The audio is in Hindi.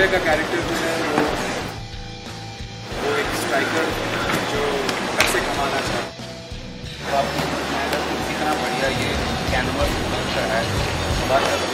विजय का कैरेक्टर जो है वो वो एक स्ट्राइकर जो पैसे कमाना चाहता तो आप मेहनत कितना बढ़िया ये कैनवस है। बात